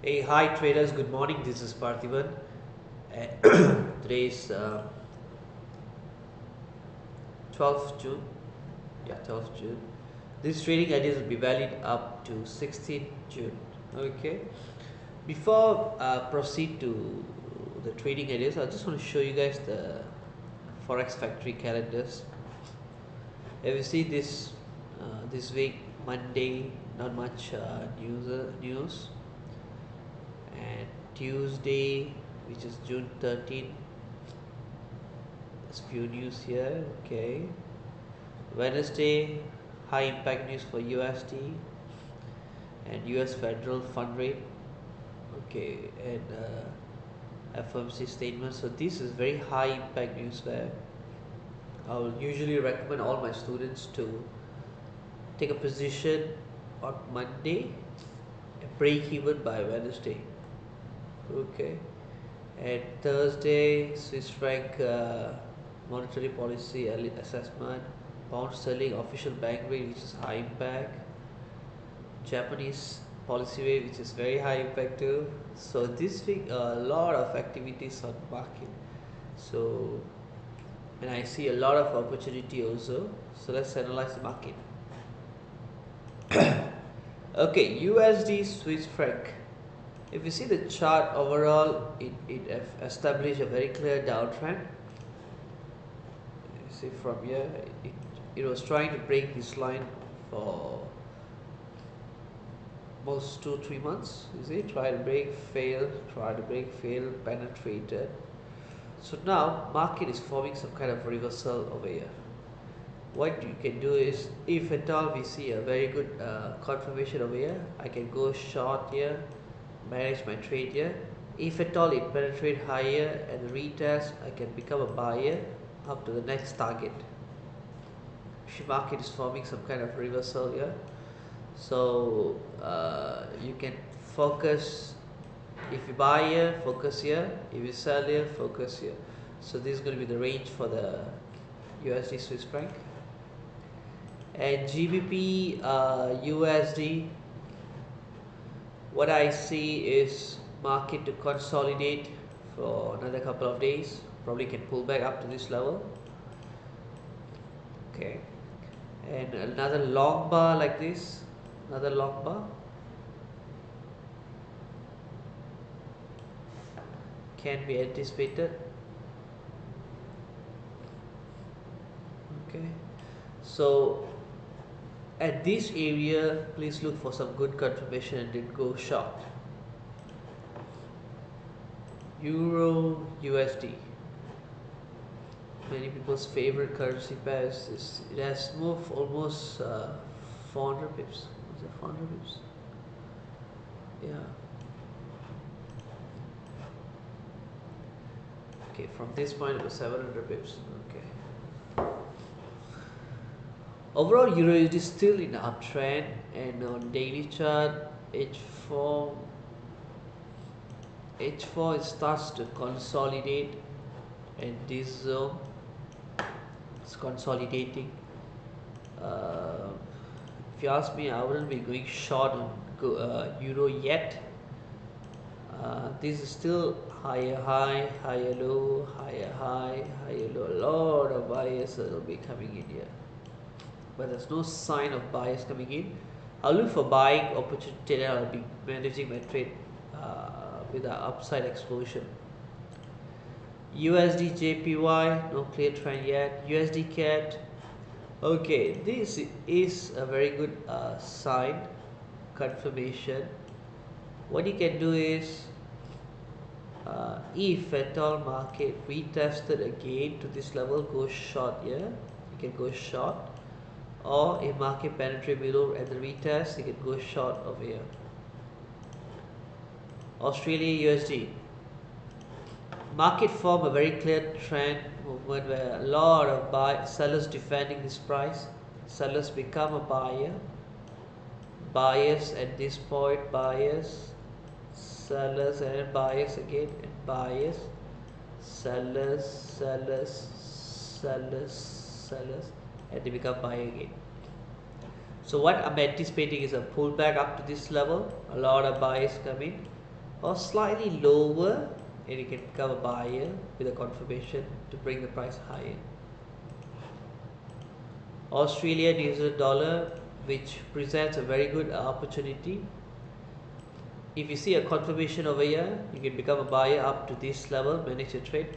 Hey, hi traders, good morning. This is Partiban. And today is uh, 12th June. Yeah, 12th June. This trading ideas will be valid up to 16th June. Okay. Before uh, proceed to the trading ideas, I just want to show you guys the Forex Factory calendars. If you see this uh, this week, Monday, not much uh, news uh, news and Tuesday which is June 13 there's few news here okay. Wednesday high impact news for USD and US federal fund rate okay. And uh, FOMC statement. So this is very high impact news where I will usually recommend all my students to take a position on Monday and break even by Wednesday okay. And Thursday Swiss franc uh, monetary policy assessment pound sterling official bank rate which is high impact. Japanese policy rate which is very high impact too. So this week a lot of activities on market. So and I see a lot of opportunity also. So let's analyze the market. Okay USD Swiss franc if you see the chart overall it, it established a very clear downtrend. You see from here it, it was trying to break this line for most two three months you see. Try to break fail try to break fail penetrated. So now market is forming some kind of reversal over here. What you can do is if at all we see a very good uh, confirmation over here I can go short here manage my trade here. If at all it penetrate higher and retest I can become a buyer up to the next target. Market is forming some kind of reversal here. So uh, you can focus if you buy here focus here. If you sell here focus here. So this is going to be the range for the USD Swiss franc. And GBP uh, USD what I see is market to consolidate for another couple of days. Probably can pull back up to this level. Okay. And another long bar like this. Another long bar. Can be anticipated. Okay. So at this area please look for some good confirmation and then go short. Euro usd many people's favorite currency pairs is it has moved almost uh, 400 pips. Is it 400 pips? Yeah. Okay from this point it was 700 pips. Okay overall euro is still in uptrend and on daily chart h4 h4 it starts to consolidate and this zone is consolidating. Uh, if you ask me I wouldn't be going short on uh, euro yet. Uh, this is still higher high higher low higher high higher low. A lot of buyers will be coming in here but there's no sign of buyers coming in. I'll look for buying opportunity and I'll be managing my trade uh, with an upside exposure. USD JPY no clear trend yet. USD CAD okay this is a very good uh, sign confirmation. What you can do is uh, if at all market retested again to this level go short here you can go short or if market penetrate below at the retest you can go short over here. Australia USD market form a very clear trend movement where a lot of buy sellers defending this price. Sellers become a buyer. Buyers at this point buyers sellers and buyers again and buyers sellers sellers sellers sellers and they become buy again so what I'm anticipating is a pullback up to this level a lot of buyers coming or slightly lower and you can become a buyer with a confirmation to bring the price higher. Australia New Zealand dollar which presents a very good opportunity. If you see a confirmation over here, you can become a buyer up to this level, manage your trade.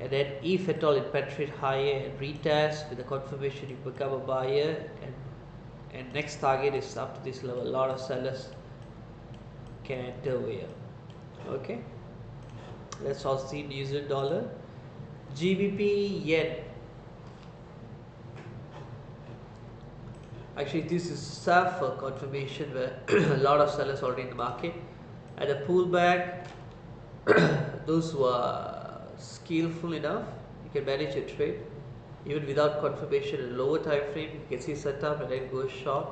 And then if at all it penetrates higher and retest with the confirmation, you become a buyer and and next target is up to this level. A lot of sellers can enter here. Okay. Let's all see New Zealand dollar. GBP yen Actually, this is self confirmation where a lot of sellers already in the market. At a pullback, those who are skillful enough, you can manage your trade even without confirmation in lower time frame. You can see setup and then go short.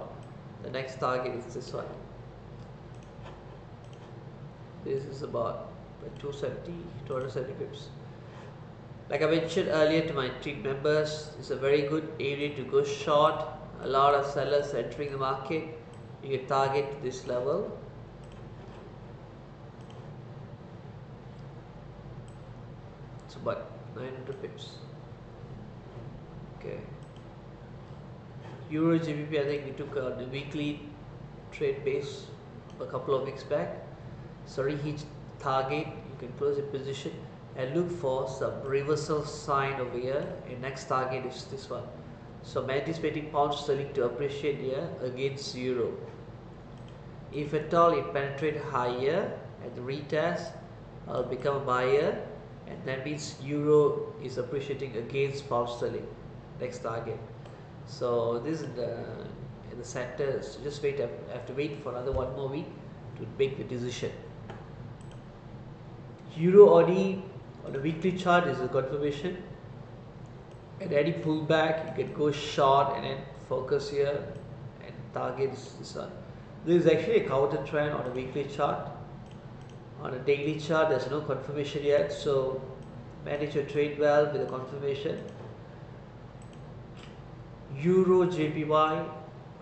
The next target is this one. This is about 270, 270 pips. Like I mentioned earlier to my team members, it's a very good area to go short a lot of sellers entering the market you can target this level about 900 pips. Okay. Euro gbp i think we took the weekly trade base a couple of weeks back. Sorry each target you can close your position and look for some reversal sign over here. And next target is this one. So I'm anticipating pound sterling to appreciate here against euro. If at all it penetrate higher at the retest, I'll become a buyer and that means euro is appreciating against pound sterling. Next target. So this is the in the center. So just wait. I have to wait for another one more week to make the decision. Euro Audi on the weekly chart is a confirmation at any pullback you can go short and then focus here and target this one this is actually a counter trend on a weekly chart on a daily chart there's no confirmation yet so manage your trade well with the confirmation euro jpy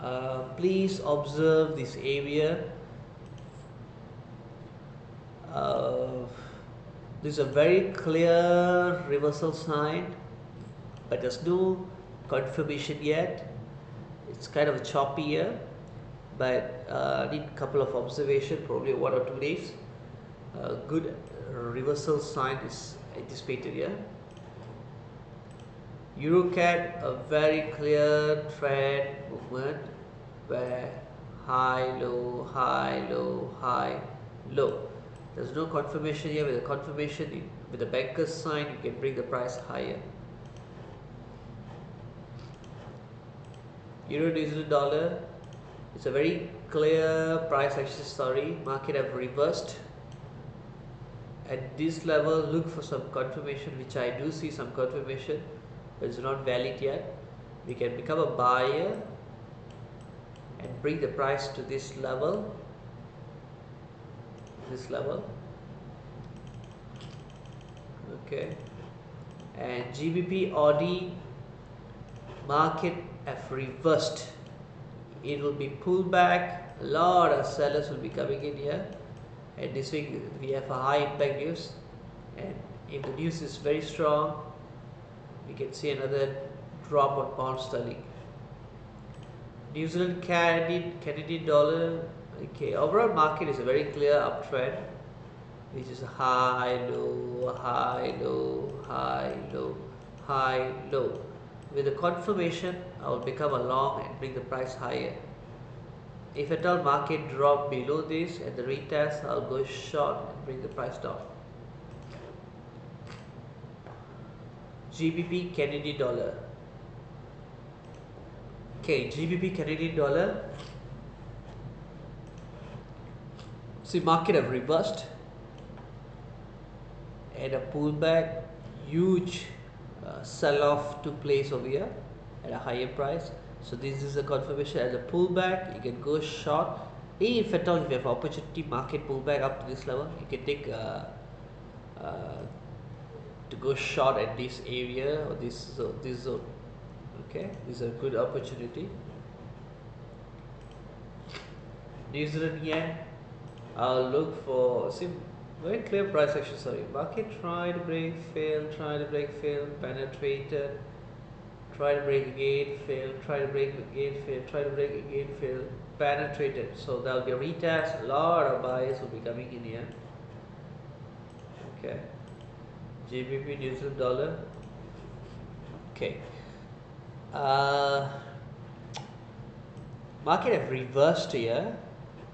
uh, please observe this area uh, this is a very clear reversal sign but there's no confirmation yet. It's kind of choppy here, but uh, need a couple of observation, probably one or two days. A good uh, reversal sign is anticipated here. Euro CAD, a very clear trend movement where high, low, high, low, high, low. There's no confirmation here. With the confirmation, with the banker's sign, you can bring the price higher. euro New Zealand dollar it's a very clear price action story market have reversed at this level look for some confirmation which I do see some confirmation but it's not valid yet. We can become a buyer and bring the price to this level. This level. Okay. And GBP Audi market have reversed. It will be pulled back. A lot of sellers will be coming in here and this week we have a high impact news. And if the news is very strong we can see another drop on pound sterling. New Zealand Canadian Canadian dollar okay overall market is a very clear uptrend which is high low high low high low high low. With the confirmation I will become a long and bring the price higher. If at all market drop below this at the retest, I'll go short and bring the price down. GBP Canadian dollar. Okay, GBP Canadian dollar. See, market have reversed and a pullback, huge uh, sell off took place over here at a higher price so this is a confirmation as a pullback. You can go short. If at all if you have opportunity market pullback up to this level you can take uh, uh, to go short at this area or this zone, this zone. Okay? This is a good opportunity. New Zealand yen I'll look for see very clear price action sorry. Market try to break fail try to break fail penetrated try to break again fail. Try to break again fail. Try to break again fail. Penetrated. So there'll be a retest a lot of buyers will be coming in here. Okay. GBP New dollar. Okay. Uh, market have reversed here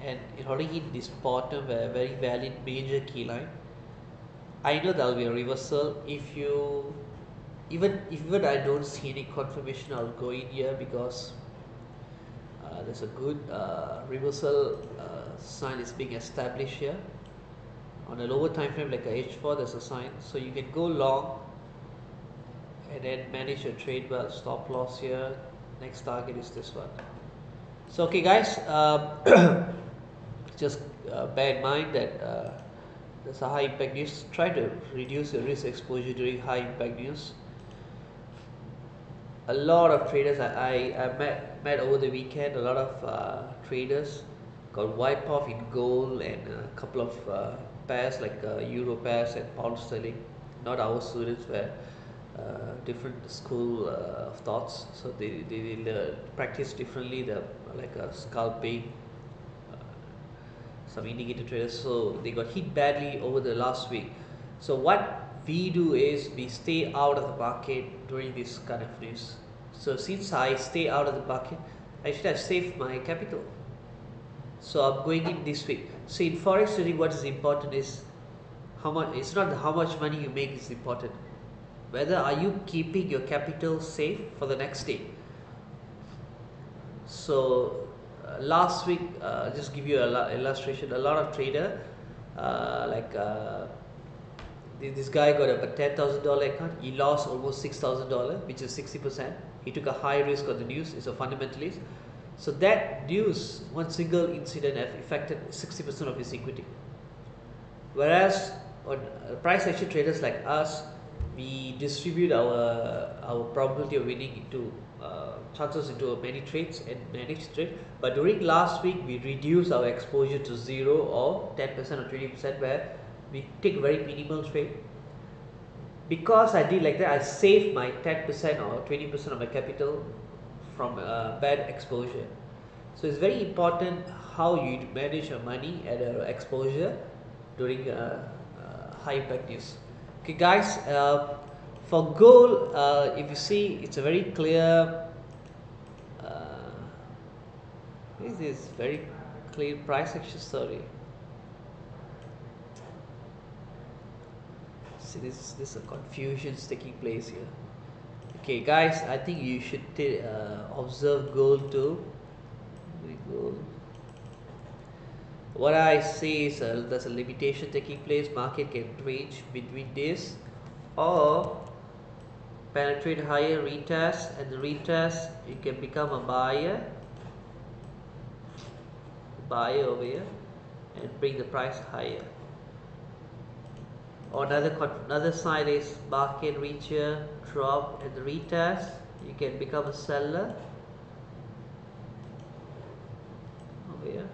and it already hit this bottom a very valid major key line. I know there will be a reversal if you even even I don't see any confirmation I'll go in here because uh, there's a good uh, reversal uh, sign is being established here. On a lower time frame like a H4 there's a sign. So you can go long and then manage your trade well. Stop loss here. Next target is this one. So okay guys um, just uh, bear in mind that uh, there's a high impact news. Try to reduce your risk exposure during high impact news a lot of traders I, I, I met met over the weekend a lot of uh, traders. Got wiped off in gold and a couple of uh, pairs like uh, euro pairs and pound sterling. Not our students were uh, different school uh, of thoughts. So they, they, they practice differently the like a scalping uh, some indicator traders. So they got hit badly over the last week. So what we do is we stay out of the market during this kind of news so since I stay out of the market I should have saved my capital. So I'm going in this week so in forex trading what is important is how much it's not how much money you make is important. Whether are you keeping your capital safe for the next day? So uh, last week uh, just give you a illustration. A lot of trader uh, like uh, this guy got a ten thousand dollar account he lost almost six thousand dollar which is 60 percent. He took a high risk on the news. Is a fundamentalist. So that news one single incident have affected 60 percent of his equity. Whereas on uh, price action traders like us we distribute our our probability of winning into uh, chances into many trades and manage trade. But during last week we reduce our exposure to zero or 10% or 20% where we take very minimal trade because I did like that I saved my 10% or 20% of my capital from bad exposure. So it's very important how you manage your money at a exposure during uh, uh, high impact news. Okay guys uh, for gold if you see it's a very clear this is very clear price action story see this this a confusions taking place here. Okay guys I think you should uh, observe gold too. Gold what I see is uh, there's a limitation taking place market can range between this or penetrate higher retest and the retest you can become a buyer. Buyer over here and bring the price higher another another side is market reach here drop and retest. You can become a seller. Over here.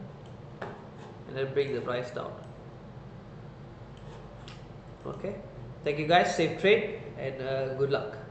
And then bring the price down. Okay. Thank you guys. Safe trade and uh, good luck